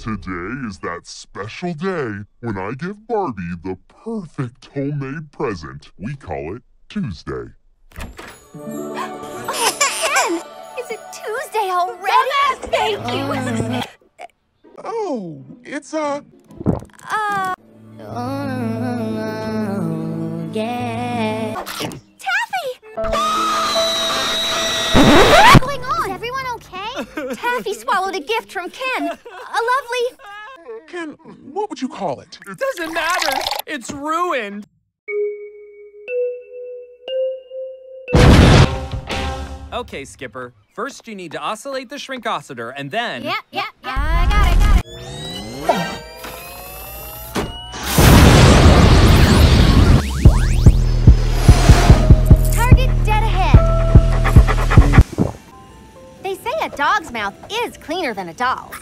Today is that special day when I give Barbie the perfect homemade present. We call it Tuesday. oh, is it Tuesday already? Oh, Dumbass, thank you. oh, it's a uh, Oh, yeah. Taffy! What's going on? Is everyone okay? Taffy swallowed a gift from Ken. A lovely. Ken, what would you call it? It doesn't matter. It's ruined. Okay, Skipper. First, you need to oscillate the shrinkositor, and then. Yeah, yeah, yeah. Dog's mouth is cleaner than a doll's.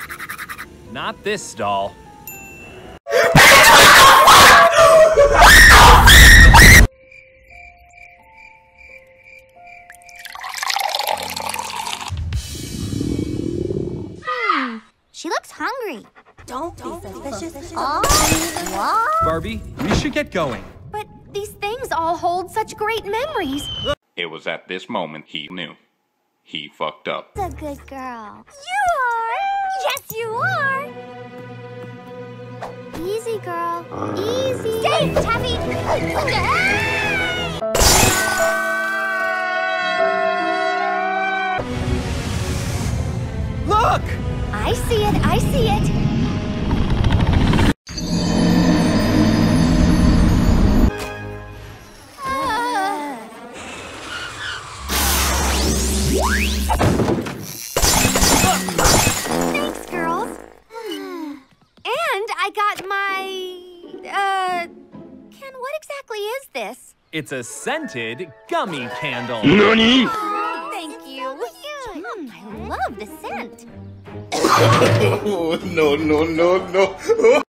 Not this doll. Hmm, she looks hungry. Don't, be suspicious. Oh, what? Barbie, we should get going. But these things all hold such great memories. It was at this moment he knew. He fucked up. a good girl. You are. Yes, you are. Easy, girl. Easy. Stay, Taffy. Look! I see it. I see it. Thanks, girls. And I got my. Uh. Ken, what exactly is this? It's a scented gummy candle. Oh, thank you. Mm, I love the scent. no, no, no, no.